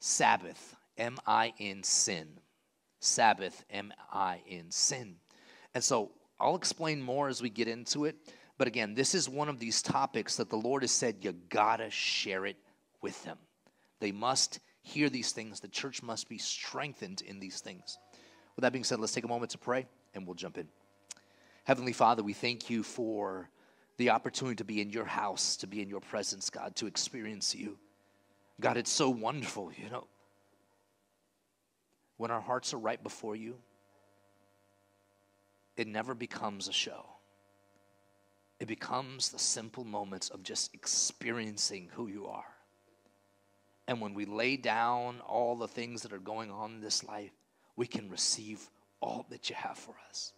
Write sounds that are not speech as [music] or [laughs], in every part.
Sabbath, M I N sin. Sabbath, M I N sin. And so I'll explain more as we get into it. But again, this is one of these topics that the Lord has said you gotta share it with them. They must hear these things. The church must be strengthened in these things. With that being said, let's take a moment to pray and we'll jump in. Heavenly Father, we thank you for the opportunity to be in your house, to be in your presence, God, to experience you. God, it's so wonderful, you know. When our hearts are right before you, it never becomes a show. It becomes the simple moments of just experiencing who you are. And when we lay down all the things that are going on in this life, we can receive all that you have for us.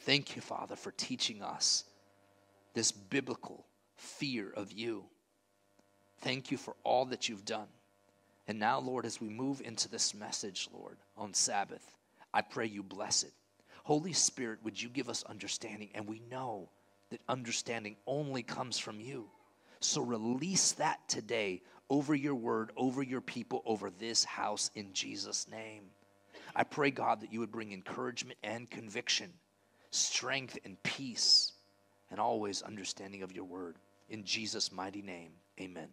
Thank you, Father, for teaching us this biblical fear of you. Thank you for all that you've done. And now, Lord, as we move into this message, Lord, on Sabbath, I pray you bless it. Holy Spirit, would you give us understanding? And we know that understanding only comes from you. So release that today over your word, over your people, over this house in Jesus' name. I pray, God, that you would bring encouragement and conviction, strength and peace, and always understanding of your word. In Jesus' mighty name, amen.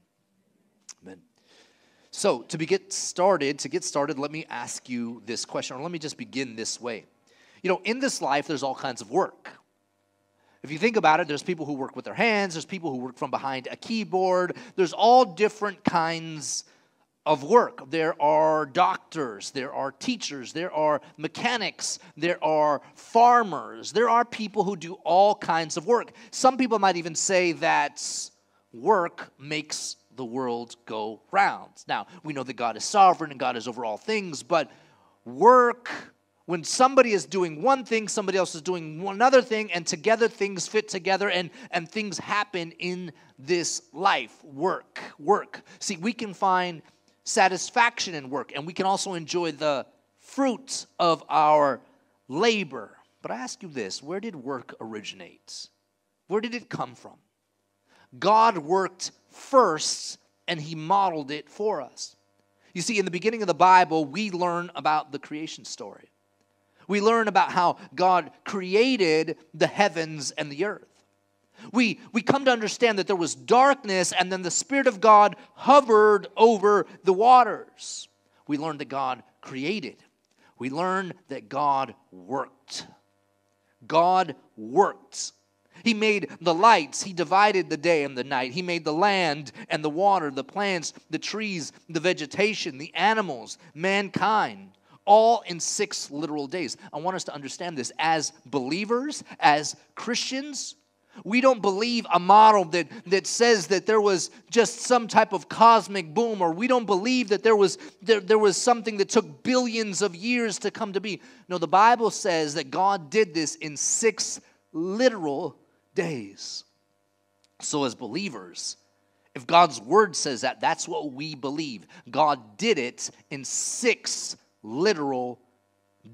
Amen. So, to be get started, to get started, let me ask you this question, or let me just begin this way. You know, in this life, there's all kinds of work. If you think about it, there's people who work with their hands, there's people who work from behind a keyboard, there's all different kinds of work. There are doctors, there are teachers, there are mechanics, there are farmers, there are people who do all kinds of work. Some people might even say that work makes the world go round. Now, we know that God is sovereign and God is over all things, but work, when somebody is doing one thing, somebody else is doing another thing, and together things fit together and, and things happen in this life. Work, work. See, we can find satisfaction in work, and we can also enjoy the fruits of our labor. But I ask you this where did work originate? Where did it come from? God worked first and he modeled it for us. You see, in the beginning of the Bible, we learn about the creation story. We learn about how God created the heavens and the earth. We, we come to understand that there was darkness and then the Spirit of God hovered over the waters. We learn that God created. We learn that God worked. God worked. He made the lights. He divided the day and the night. He made the land and the water, the plants, the trees, the vegetation, the animals, mankind, all in six literal days. I want us to understand this as believers, as Christians. We don't believe a model that, that says that there was just some type of cosmic boom, or we don't believe that there was, there, there was something that took billions of years to come to be. No, the Bible says that God did this in six literal days. So, as believers, if God's word says that, that's what we believe. God did it in six literal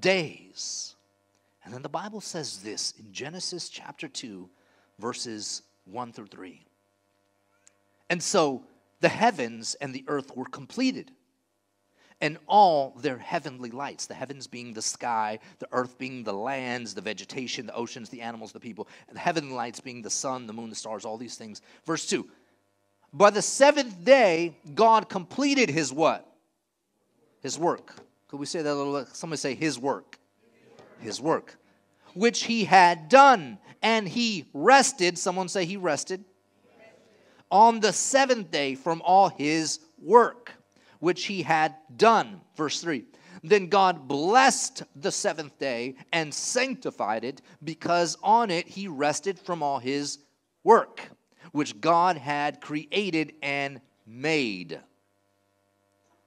days. And then the Bible says this in Genesis chapter 2 verses 1 through 3. And so the heavens and the earth were completed, and all their heavenly lights, the heavens being the sky, the earth being the lands, the vegetation, the oceans, the animals, the people, and the heavenly lights being the sun, the moon, the stars, all these things. Verse 2. By the seventh day, God completed his what? His work. Could we say that a little? Somebody say his work. His work. Which he had done and he rested. Someone say he rested. On the seventh day from all his work which he had done. Verse 3. Then God blessed the seventh day and sanctified it, because on it he rested from all his work, which God had created and made.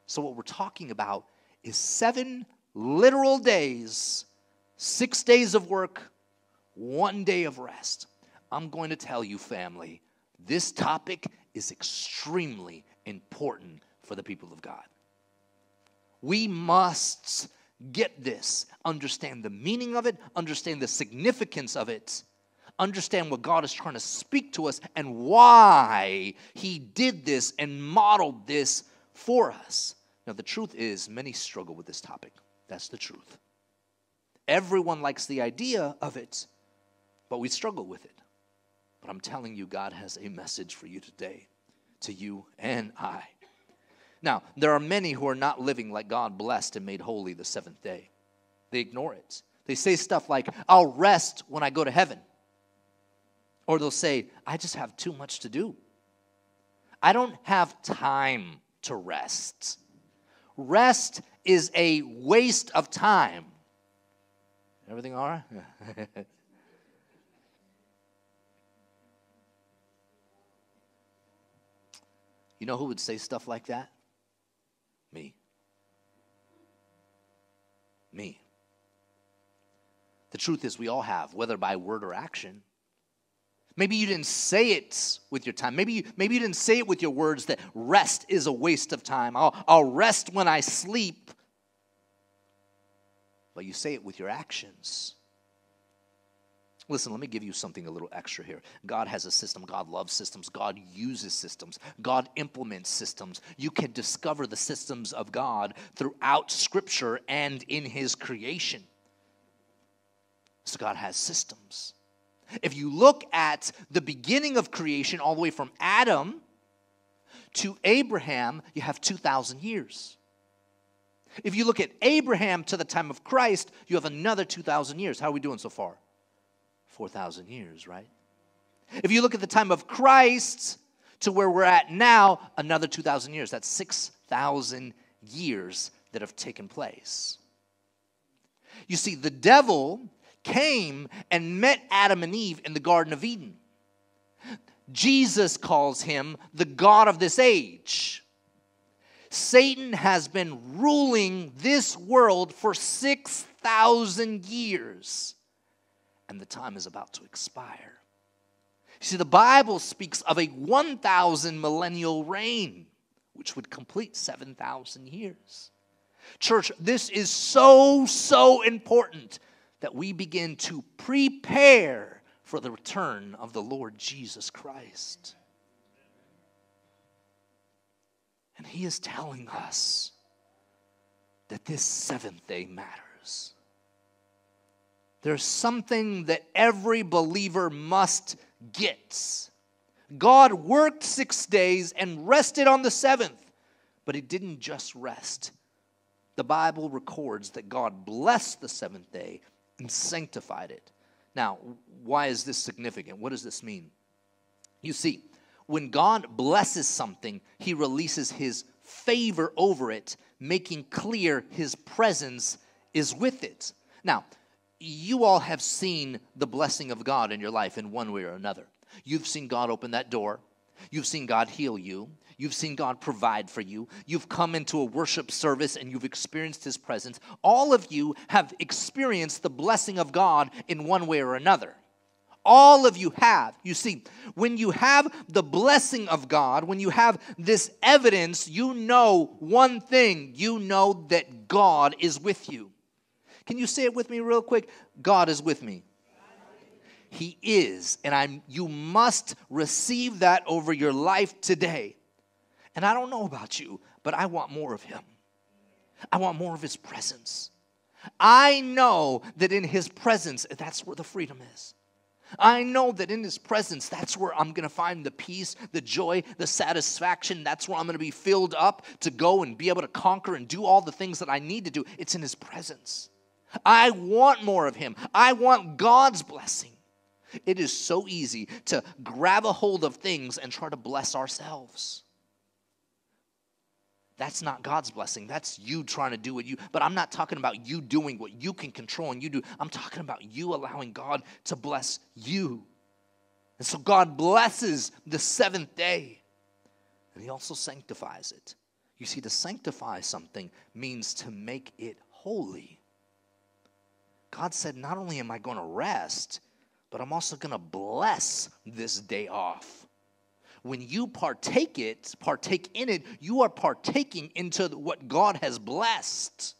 So, what we're talking about is seven literal days, six days of work, one day of rest. I'm going to tell you, family, this topic is extremely important for the people of God. We must get this, understand the meaning of it, understand the significance of it, understand what God is trying to speak to us and why He did this and modeled this for us. Now, the truth is, many struggle with this topic. That's the truth. Everyone likes the idea of it, but we struggle with it. But I'm telling you, God has a message for you today, to you and I. Now, there are many who are not living like God blessed and made holy the seventh day. They ignore it. They say stuff like, I'll rest when I go to heaven. Or they'll say, I just have too much to do. I don't have time to rest. Rest is a waste of time. Everything all right? [laughs] you know who would say stuff like that? Me. Me. The truth is, we all have, whether by word or action. Maybe you didn't say it with your time. Maybe you, maybe you didn't say it with your words that rest is a waste of time. I'll, I'll rest when I sleep. But you say it with your actions. Listen, let me give you something a little extra here. God has a system. God loves systems. God uses systems. God implements systems. You can discover the systems of God throughout Scripture and in His creation. So, God has systems. If you look at the beginning of creation, all the way from Adam to Abraham, you have 2,000 years. If you look at Abraham to the time of Christ, you have another 2,000 years. How are we doing so far? 4,000 years, right? If you look at the time of Christ to where we're at now, another 2,000 years. That's 6,000 years that have taken place. You see, the devil came and met Adam and Eve in the Garden of Eden. Jesus calls him the God of this age. Satan has been ruling this world for 6,000 years, and the time is about to expire. You See, the Bible speaks of a 1,000 millennial reign, which would complete 7,000 years. Church, this is so, so important that we begin to prepare for the return of the Lord Jesus Christ. And He is telling us that this seventh day matters. There's something that every believer must get. God worked six days and rested on the seventh, but He didn't just rest. The Bible records that God blessed the seventh day and sanctified it. Now, why is this significant? What does this mean? You see, when God blesses something, he releases his favor over it, making clear his presence is with it. Now, you all have seen the blessing of God in your life in one way or another. You've seen God open that door. You've seen God heal you. You've seen God provide for you. You've come into a worship service and you've experienced His presence. All of you have experienced the blessing of God in one way or another. All of you have. You see, when you have the blessing of God, when you have this evidence, you know one thing you know that God is with you. Can you say it with me real quick? God is with me. He is, and I'm you must receive that over your life today. And I don't know about you, but I want more of Him. I want more of His presence. I know that in His presence, that's where the freedom is. I know that in His presence, that's where I'm going to find the peace, the joy, the satisfaction. That's where I'm going to be filled up to go and be able to conquer and do all the things that I need to do. It's in His presence. I want more of Him. I want God's blessing. It is so easy to grab a hold of things and try to bless ourselves. That's not God's blessing. That's you trying to do what you, but I'm not talking about you doing what you can control and you do. I'm talking about you allowing God to bless you. And so God blesses the seventh day and He also sanctifies it. You see, to sanctify something means to make it holy. God said, Not only am I going to rest, but I'm also going to bless this day off when you partake it, partake in it, you are partaking into what God has blessed.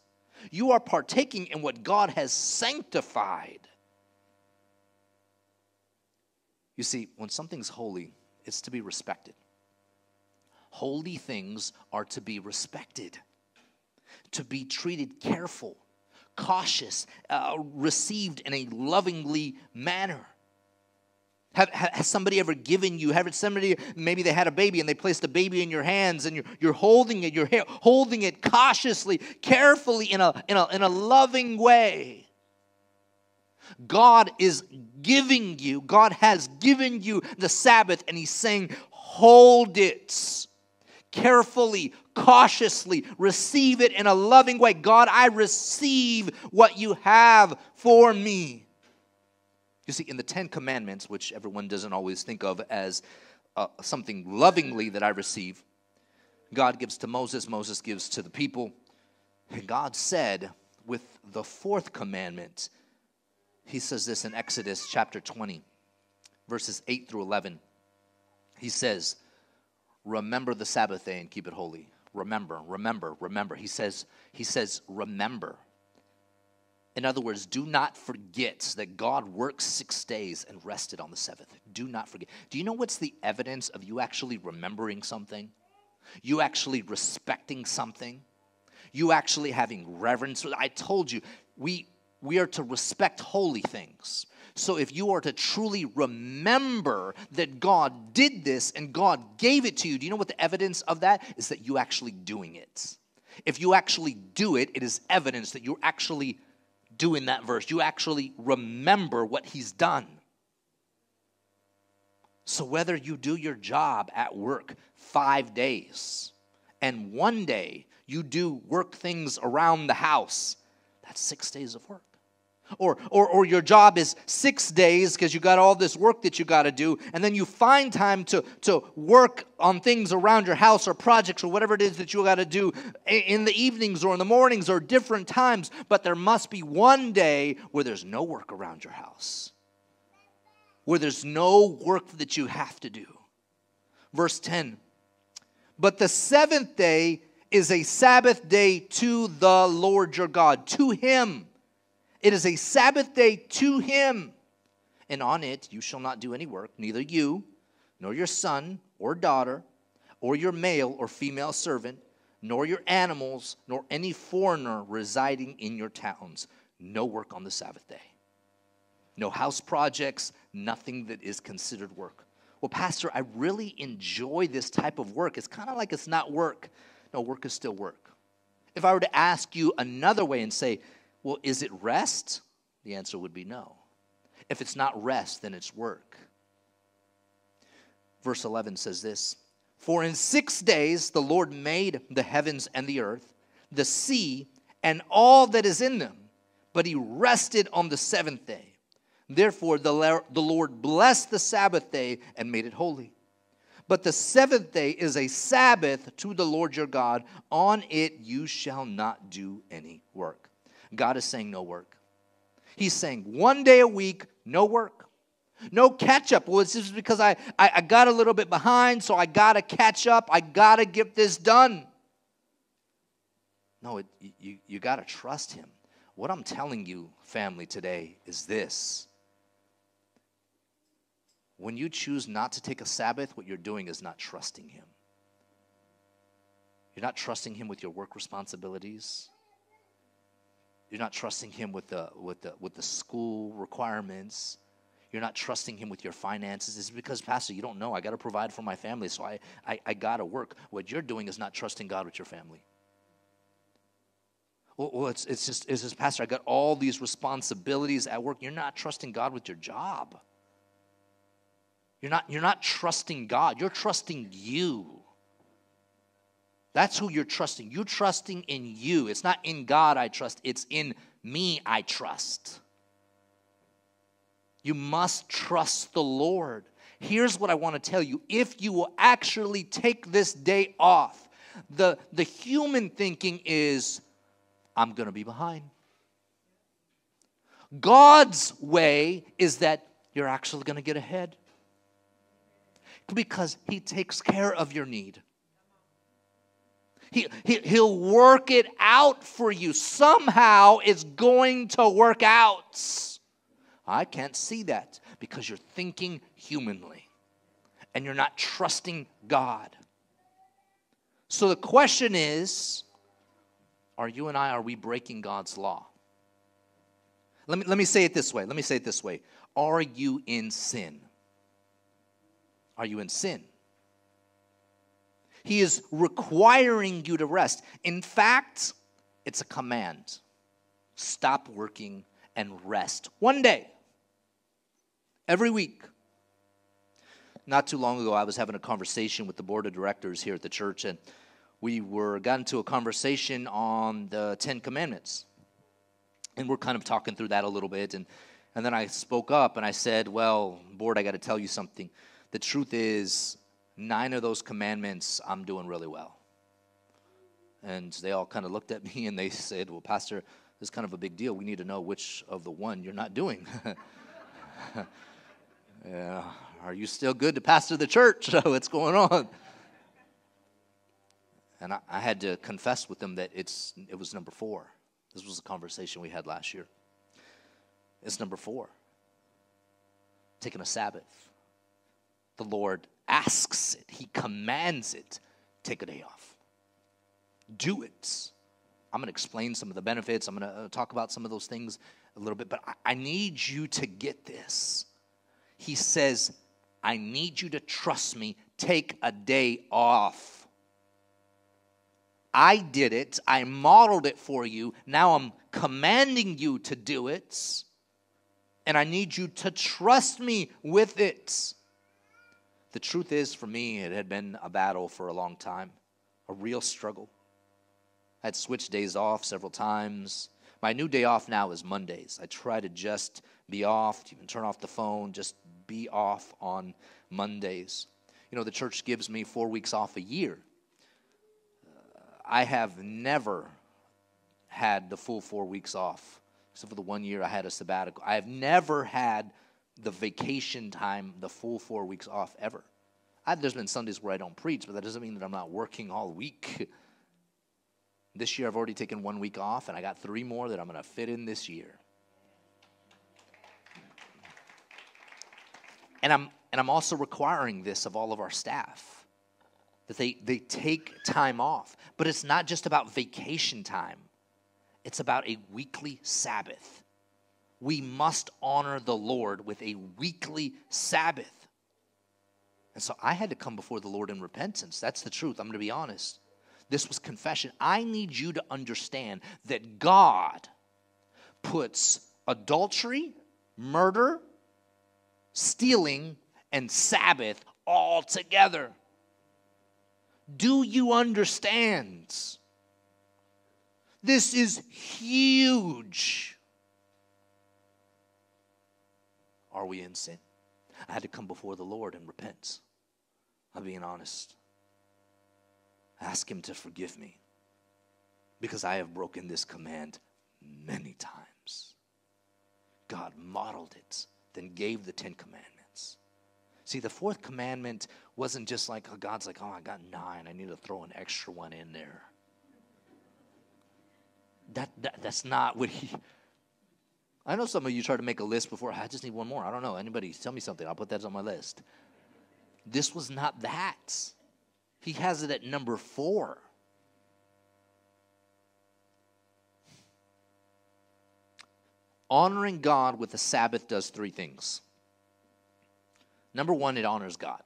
You are partaking in what God has sanctified. You see, when something's holy, it's to be respected. Holy things are to be respected. to be treated careful, cautious, uh, received in a lovingly manner. Have, has somebody ever given you, have somebody, maybe they had a baby and they placed a baby in your hands and you're, you're holding it, you're holding it cautiously, carefully, in a, in, a, in a loving way. God is giving you, God has given you the Sabbath, and He's saying, hold it carefully, cautiously, receive it in a loving way. God, I receive what you have for me. You see, in the Ten Commandments, which everyone doesn't always think of as uh, something lovingly that I receive, God gives to Moses, Moses gives to the people. And God said, with the fourth commandment, He says this in Exodus chapter 20, verses 8 through 11. He says, Remember the Sabbath day and keep it holy. Remember, remember, remember. He says, He says, remember. In other words, do not forget that God worked six days and rested on the seventh. Do not forget. Do you know what's the evidence of you actually remembering something? You actually respecting something? You actually having reverence? I told you, we, we are to respect holy things. So if you are to truly remember that God did this and God gave it to you, do you know what the evidence of that is? That you actually doing it. If you actually do it, it is evidence that you're actually do in that verse. You actually remember what he's done. So, whether you do your job at work five days and one day you do work things around the house, that's six days of work. Or, or, or your job is six days because you got all this work that you got to do, and then you find time to, to work on things around your house or projects or whatever it is that you got to do in the evenings or in the mornings or different times. But there must be one day where there's no work around your house, where there's no work that you have to do. Verse 10 But the seventh day is a Sabbath day to the Lord your God, to Him it is a Sabbath day to him. And on it you shall not do any work, neither you, nor your son or daughter, or your male or female servant, nor your animals, nor any foreigner residing in your towns. No work on the Sabbath day. No house projects, nothing that is considered work. Well, Pastor, I really enjoy this type of work. It's kind of like it's not work. No, work is still work. If I were to ask you another way and say, well, is it rest? The answer would be no. If it's not rest, then it's work. Verse 11 says this For in six days the Lord made the heavens and the earth, the sea, and all that is in them, but he rested on the seventh day. Therefore, the, the Lord blessed the Sabbath day and made it holy. But the seventh day is a Sabbath to the Lord your God. On it you shall not do any work. God is saying no work. He's saying one day a week, no work. No catch up. Well, it's just because I, I, I got a little bit behind, so I got to catch up. I got to get this done. No, it, you, you got to trust Him. What I'm telling you, family, today is this. When you choose not to take a Sabbath, what you're doing is not trusting Him. You're not trusting Him with your work responsibilities. You're not trusting him with the with the with the school requirements. You're not trusting him with your finances. It's because, Pastor, you don't know. I got to provide for my family, so I, I, I got to work. What you're doing is not trusting God with your family. Well, well, it's, it's, just, it's just, Pastor, I got all these responsibilities at work. You're not trusting God with your job. You're not, you're not trusting God. You're trusting you. That's who you're trusting. You're trusting in you. It's not in God I trust, it's in me I trust. You must trust the Lord. Here's what I want to tell you if you will actually take this day off, the, the human thinking is, I'm going to be behind. God's way is that you're actually going to get ahead because He takes care of your need. He, he, he'll work it out for you. Somehow it's going to work out. I can't see that because you're thinking humanly and you're not trusting God. So the question is are you and I, are we breaking God's law? Let me, let me say it this way. Let me say it this way. Are you in sin? Are you in sin? He is requiring you to rest. In fact, it's a command. Stop working and rest. One day, every week. Not too long ago, I was having a conversation with the board of directors here at the church, and we were got into a conversation on the Ten Commandments. And we're kind of talking through that a little bit. And, and then I spoke up and I said, Well, board, I got to tell you something. The truth is, nine of those commandments I'm doing really well. And they all kind of looked at [laughs] me and they said, Well, Pastor, this is kind of a big deal. We need to know which of the one you're not doing. [laughs] yeah. Are you still good to pastor the church? [laughs] What's going on? And I, I had to confess with them that it's, it was number four. This was a conversation we had last year. It's number four taking a Sabbath. The Lord asks it, He commands it. Take a day off. Do it. I'm going to explain some of the benefits. I'm going to uh, talk about some of those things a little bit, but I need you to get this. He says, I need you to trust me. Take a day off. I did it. I modeled it for you. Now I'm commanding you to do it. And I need you to trust me with it. The truth is, for me, it had been a battle for a long time, a real struggle. I had switched days off several times. My new day off now is Mondays. I try to just be off, even turn off the phone, just be off on Mondays. You know, the church gives me four weeks off a year. I have never had the full four weeks off, except for the one year I had a sabbatical. I have never had the vacation time, the full four weeks off ever. I, there's been Sundays where I don't preach, but that doesn't mean that I'm not working all week. [laughs] This year I've already taken one week off, and I got three more that I'm going to fit in this year. And I'm, and I'm also requiring this of all of our staff that they, they take time off. But it's not just about vacation time, it's about a weekly Sabbath we must honor the Lord with a weekly Sabbath. And so I had to come before the Lord in repentance. That's the truth. I'm going to be honest. This was confession. I need you to understand that God puts adultery, murder, stealing, and Sabbath all together. Do you understand? This is huge. Are we in sin? I had to come before the Lord and repent. I'm being honest. Ask Him to forgive me because I have broken this command many times. God modeled it, then gave the Ten Commandments. See, the fourth commandment wasn't just like, oh, God's like, oh, I got nine. I need to throw an extra one in there. That, that that's not what he I know some of you try to make a list before. I just need one more. I don't know. Anybody tell me something. I'll put that on my list. This was not that. He has it at number four. Honoring God with the Sabbath does three things. Number one, it honors God.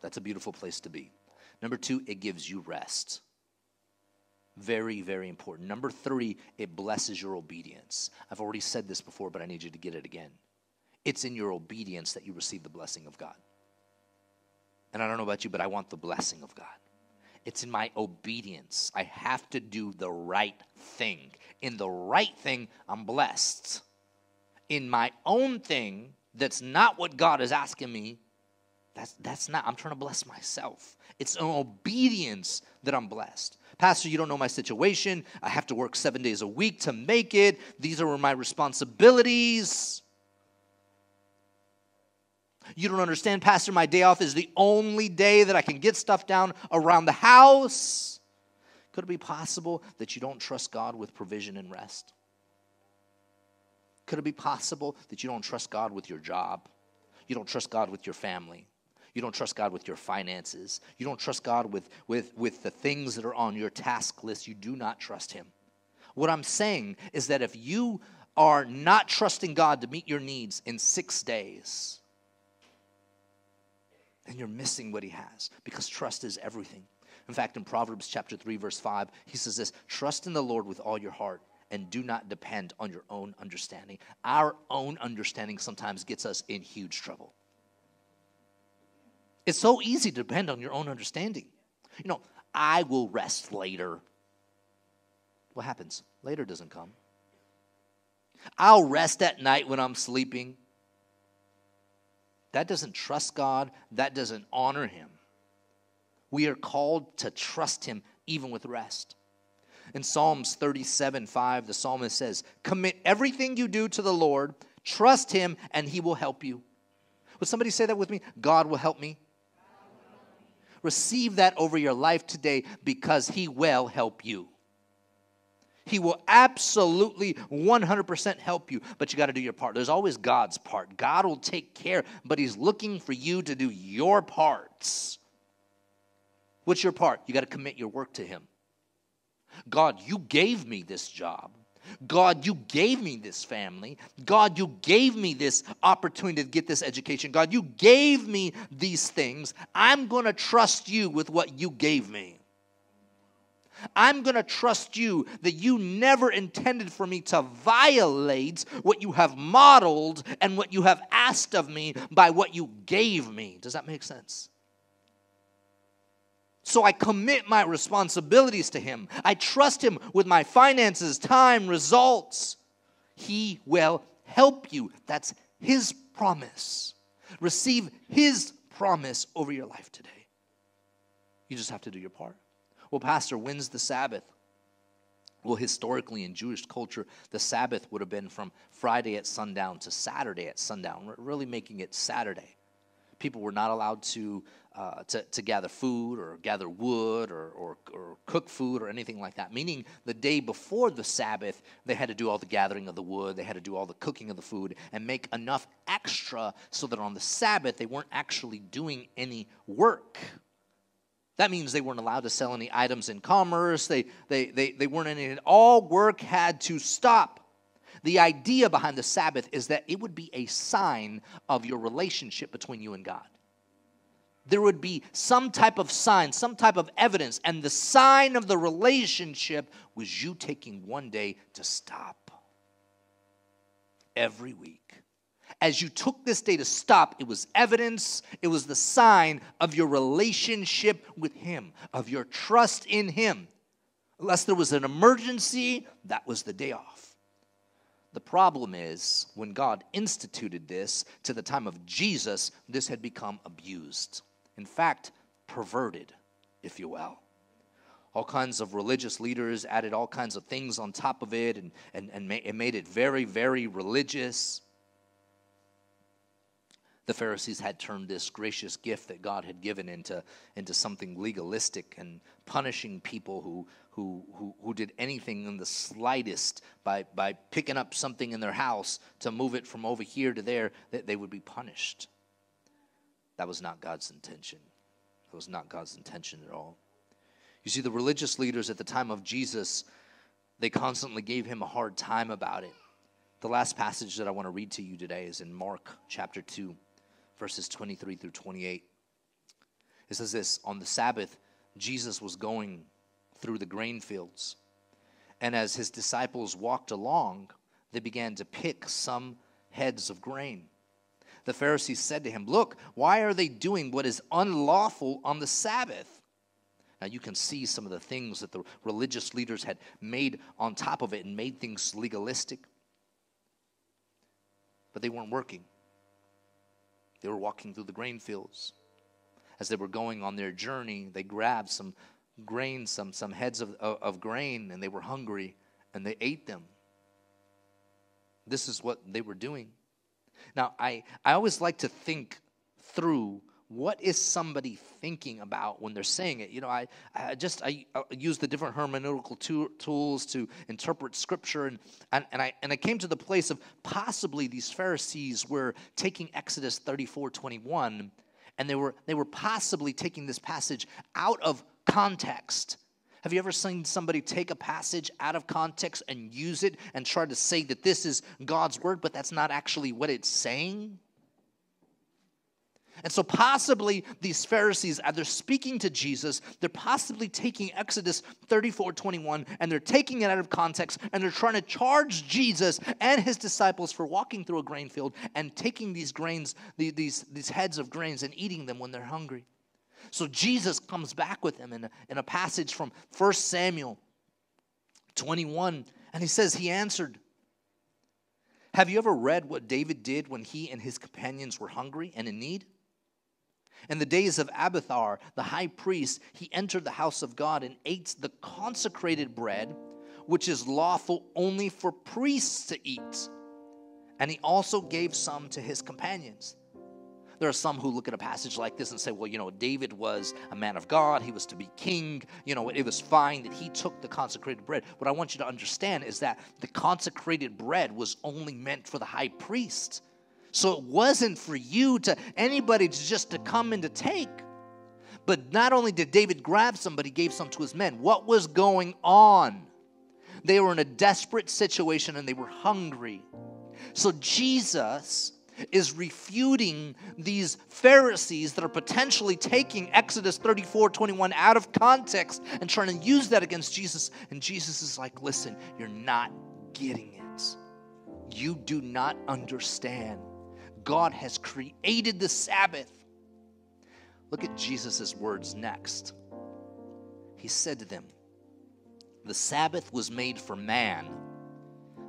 That's a beautiful place to be. Number two, it gives you rest. Very, very important. Number three, it blesses your obedience. I've already said this before, but I need you to get it again. It's in your obedience that you receive the blessing of God. And I don't know about you, but I want the blessing of God. It's in my obedience. I have to do the right thing. In the right thing, I'm blessed. In my own thing, that's not what God is asking me. That's, that's not, I'm trying to bless myself. It's an obedience that I'm blessed. Pastor, you don't know my situation. I have to work seven days a week to make it. These are my responsibilities. You don't understand, Pastor. My day off is the only day that I can get stuff down around the house. Could it be possible that you don't trust God with provision and rest? Could it be possible that you don't trust God with your job? You don't trust God with your family? You don't trust God with your finances. You don't trust God with, with, with the things that are on your task list. You do not trust Him. What I'm saying is that if you are not trusting God to meet your needs in six days, then you're missing what He has because trust is everything. In fact, in Proverbs chapter 3, verse 5, he says this Trust in the Lord with all your heart and do not depend on your own understanding. Our own understanding sometimes gets us in huge trouble. It's so easy to depend on your own understanding. You know, I will rest later. What happens? Later doesn't come. I'll rest at night when I'm sleeping. That doesn't trust God, that doesn't honor Him. We are called to trust Him even with rest. In Psalms 37 5, the psalmist says, Commit everything you do to the Lord, trust Him, and He will help you. Would somebody say that with me? God will help me. Receive that over your life today because He will help you. He will absolutely 100% help you, but you got to do your part. There's always God's part. God will take care, but He's looking for you to do your parts. What's your part? You got to commit your work to Him. God, you gave me this job. God, you gave me this family. God, you gave me this opportunity to get this education. God, you gave me these things. I'm going to trust you with what you gave me. I'm going to trust you that you never intended for me to violate what you have modeled and what you have asked of me by what you gave me. Does that make sense? So I commit my responsibilities to Him. I trust Him with my finances, time, results. He will help you. That's His promise. Receive His promise over your life today. You just have to do your part. Well, Pastor, when's the Sabbath? Well, historically in Jewish culture, the Sabbath would have been from Friday at sundown to Saturday at sundown, really making it Saturday. People were not allowed to, uh, to, to, gather food or gather wood or, or, or cook food or anything like that. Meaning, the day before the Sabbath, they had to do all the gathering of the wood, they had to do all the cooking of the food, and make enough extra so that on the Sabbath, they weren't actually doing any work. That means they weren't allowed to sell any items in commerce. They, they, they, they weren't any, all work had to stop. The idea behind the Sabbath is that it would be a sign of your relationship between you and God. There would be some type of sign, some type of evidence, and the sign of the relationship was you taking one day to stop every week as you took this day to stop, it was evidence, it was the sign of your relationship with Him, of your trust in Him. Unless there was an emergency, that was the day off. The problem is, when God instituted this to the time of Jesus, this had become abused. In fact, perverted, if you will. All kinds of religious leaders added all kinds of things on top of it and, and, and it made it very, very religious the Pharisees had turned this gracious gift that God had given into, into something legalistic and punishing people who, who, who, who did anything in the slightest by, by picking up something in their house to move it from over here to there, that they would be punished. That was not God's intention. That was not God's intention at all. You see, the religious leaders at the time of Jesus, they constantly gave him a hard time about it. The last passage that I want to read to you today is in Mark chapter 2 verses 23 through 28. It says this On the Sabbath, Jesus was going through the grain fields. And as his disciples walked along, they began to pick some heads of grain. The Pharisees said to him, Look, why are they doing what is unlawful on the Sabbath? Now you can see some of the things that the religious leaders had made on top of it and made things legalistic. But they weren't working. They were walking through the grain fields. As they were going on their journey, they grabbed some grain, some, some heads of, of, of grain, and they were hungry and they ate them. This is what they were doing. Now, I, I always like to think through what is somebody thinking about when they're saying it? You know, I, I just I, I use the different hermeneutical to, tools to interpret scripture, and, and, and, I, and I came to the place of possibly these Pharisees were taking Exodus 34 21, and they were, they were possibly taking this passage out of context Have you ever seen somebody take a passage out of context and use it and try to say that this is God's word, but that's not actually what it's saying? And so, possibly, these Pharisees, as they're speaking to Jesus, they're possibly taking Exodus 34 21 and they're taking it out of context and they're trying to charge Jesus and his disciples for walking through a grain field and taking these grains, these, these heads of grains, and eating them when they're hungry. So, Jesus comes back with him in a, in a passage from 1 Samuel 21, and he says, He answered, Have you ever read what David did when he and his companions were hungry and in need? In the days of Abiathar, the high priest, he entered the house of God and ate the consecrated bread, which is lawful only for priests to eat. And he also gave some to his companions. There are some who look at a passage like this and say, well, you know, David was a man of God. He was to be king. You know, it was fine that he took the consecrated bread. What I want you to understand is that the consecrated bread was only meant for the high priest. So it wasn't for you to anybody to just to come and to take. But not only did David grab some, but he gave some to his men. What was going on? They were in a desperate situation and they were hungry. So Jesus is refuting these Pharisees that are potentially taking Exodus 34 21 out of context and trying to use that against Jesus. And Jesus is like, listen, you're not getting it. You do not understand. God has created the Sabbath. Look at Jesus' words next. He said to them, The Sabbath was made for man,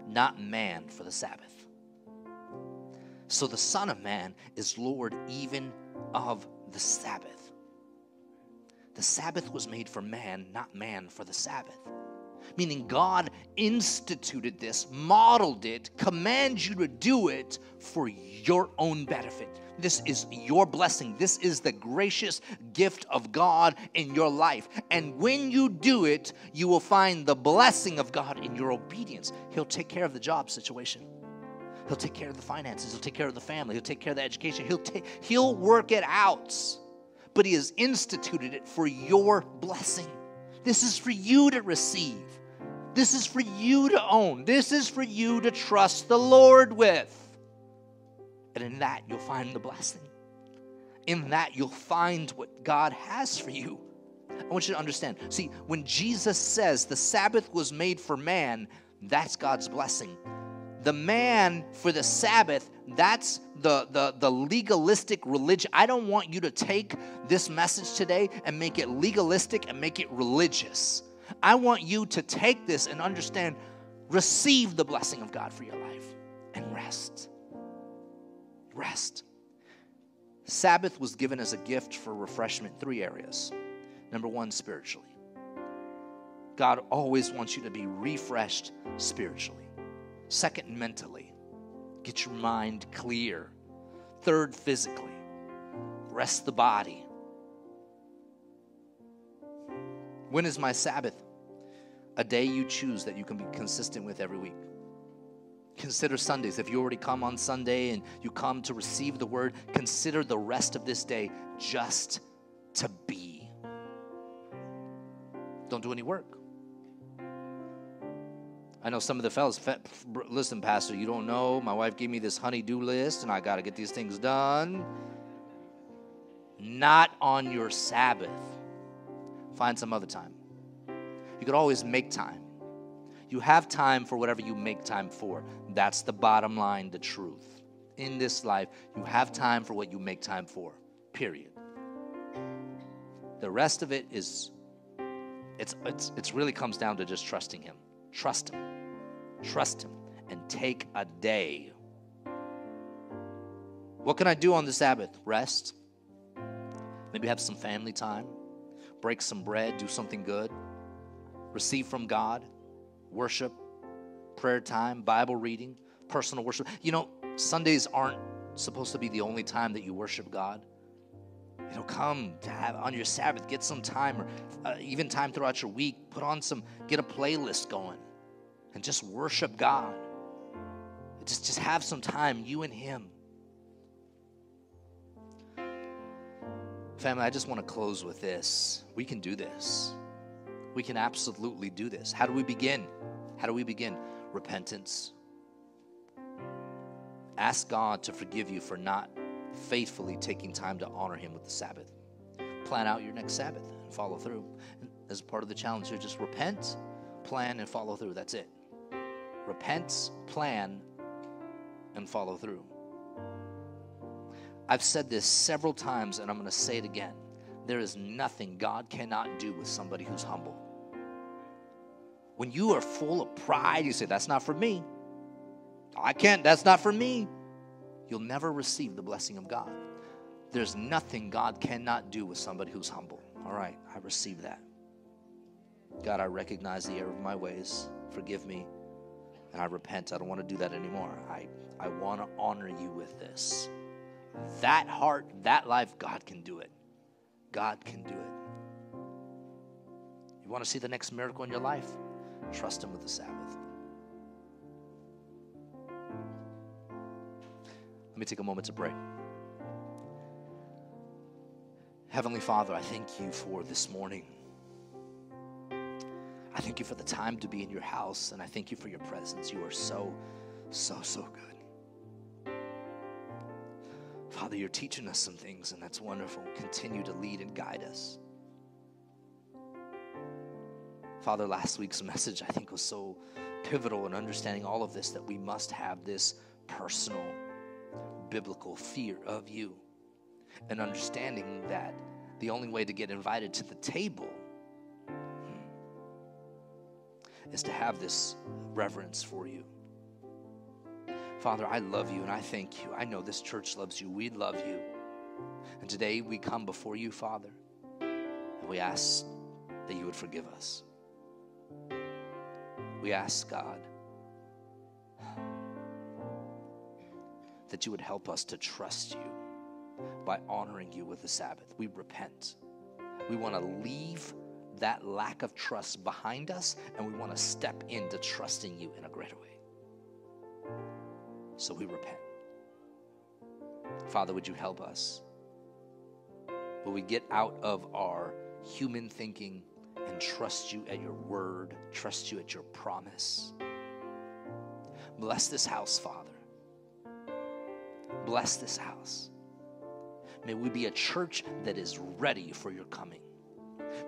not man for the Sabbath. So the Son of Man is Lord even of the Sabbath. The Sabbath was made for man, not man for the Sabbath meaning God instituted this, modeled it, commands you to do it for your own benefit. This is your blessing. This is the gracious gift of God in your life. And when you do it, you will find the blessing of God in your obedience. He'll take care of the job situation. He'll take care of the finances. He'll take care of the family. He'll take care of the education. He'll, take, he'll work it out. But He has instituted it for your blessing. This is for you to receive. This is for you to own. This is for you to trust the Lord with. And in that, you'll find the blessing. In that, you'll find what God has for you. I want you to understand. See, when Jesus says the Sabbath was made for man, that's God's blessing. The man for the Sabbath, that's the, the, the legalistic religion. I don't want you to take this message today and make it legalistic and make it religious. I want you to take this and understand, receive the blessing of God for your life and rest. Rest. Sabbath was given as a gift for refreshment, three areas. Number one, spiritually. God always wants you to be refreshed spiritually. Second, mentally. Get your mind clear. Third, physically. Rest the body. When is my Sabbath? A day you choose that you can be consistent with every week. Consider Sundays. If you already come on Sunday and you come to receive the word, consider the rest of this day just to be. Don't do any work. I know some of the fellas, listen, Pastor, you don't know. My wife gave me this honey-do list and I got to get these things done. Not on your Sabbath. Find some other time. You could always make time. You have time for whatever you make time for. That's the bottom line, the truth. In this life, you have time for what you make time for, period. The rest of it is, it's, it's, it's really comes down to just trusting Him. Trust Him. Trust Him and take a day. What can I do on the Sabbath? Rest. Maybe have some family time break some bread, do something good, receive from God, worship, prayer time, Bible reading, personal worship. You know, Sundays aren't supposed to be the only time that you worship God. You know, come have on your Sabbath, get some time, or uh, even time throughout your week. Put on some, get a playlist going, and just worship God. Just, just have some time, you and Him. Family, I just want to close with this. We can do this. We can absolutely do this. How do we begin? How do we begin? Repentance. Ask God to forgive you for not faithfully taking time to honor Him with the Sabbath. Plan out your next Sabbath and follow through. As part of the challenge here, just repent, plan, and follow through. That's it. Repent, plan, and follow through. I've said this several times, and I'm going to say it again. There is nothing God cannot do with somebody who's humble. When you are full of pride, you say, That's not for me. I can't, that's not for me. You'll never receive the blessing of God. There's nothing God cannot do with somebody who's humble. All right, I receive that. God, I recognize the error of my ways. Forgive me. And I repent. I don't want to do that anymore. I, I want to honor you with this. That heart, that life, God can do it. God can do it. You want to see the next miracle in your life? Trust Him with the Sabbath. Let me take a moment to pray. Heavenly Father, I thank you for this morning. I thank you for the time to be in your house, and I thank you for your presence. You are so, so, so good. Father, you're teaching us some things, and that's wonderful. Continue to lead and guide us. Father, last week's message I think was so pivotal in understanding all of this that we must have this personal, biblical fear of you and understanding that the only way to get invited to the table is to have this reverence for you. Father, I love you and I thank you. I know this church loves you. We love you. And today we come before you, Father, and we ask that you would forgive us. We ask, God, that you would help us to trust you by honoring you with the Sabbath. We repent. We want to leave that lack of trust behind us and we want to step into trusting you in a greater way. So we repent. Father, would you help us? Will we get out of our human thinking? and trust you at your word, trust you at your promise. Bless this house, Father. Bless this house. May we be a church that is ready for your coming.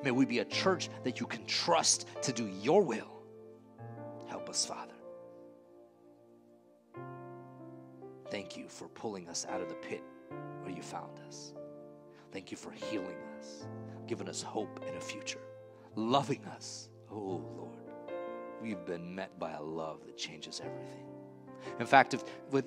May we be a church that you can trust to do your will. Help us, Father. Thank you for pulling us out of the pit where you found us. Thank you for healing us, giving us hope and a future loving us. Oh, Lord, we've been met by a love that changes everything. In fact, if,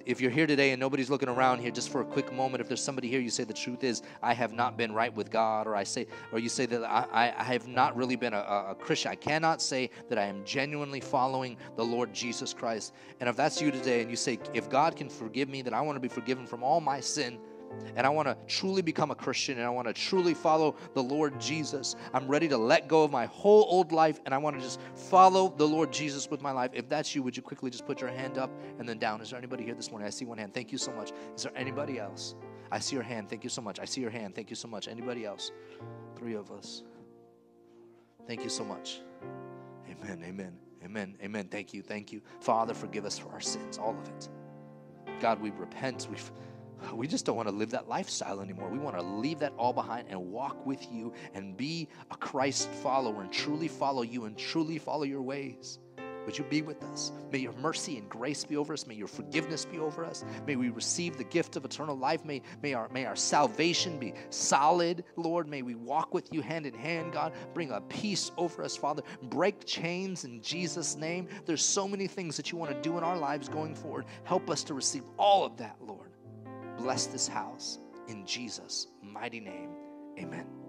if you're here today and nobody's looking around here, just for a quick moment, if there's somebody here, you say the truth is, I have not been right with God, or I say, or you say that I, I have not really been a, a Christian. I cannot say that I am genuinely following the Lord Jesus Christ. And if that's you today, and you say, if God can forgive me, that I want to be forgiven from all my sin, and I want to truly become a Christian and I want to truly follow the Lord Jesus. I'm ready to let go of my whole old life and I want to just follow the Lord Jesus with my life. If that's you, would you quickly just put your hand up and then down? Is there anybody here this morning? I see one hand. Thank you so much. Is there anybody else? I see your hand. Thank you so much. I see your hand. Thank you so much. Anybody else? Three of us. Thank you so much. Amen. Amen. Amen. Amen. Thank you. Thank you. Father, forgive us for our sins, all of it. God, we repent. We've we just don't want to live that lifestyle anymore. We want to leave that all behind and walk with you and be a Christ follower and truly follow you and truly follow your ways. Would you be with us? May your mercy and grace be over us. May your forgiveness be over us. May we receive the gift of eternal life. May, may, our, may our salvation be solid, Lord. May we walk with you hand in hand, God. Bring a peace over us, Father. Break chains in Jesus' name. There's so many things that you want to do in our lives going forward. Help us to receive all of that, Lord. Bless this house in Jesus' mighty name. Amen.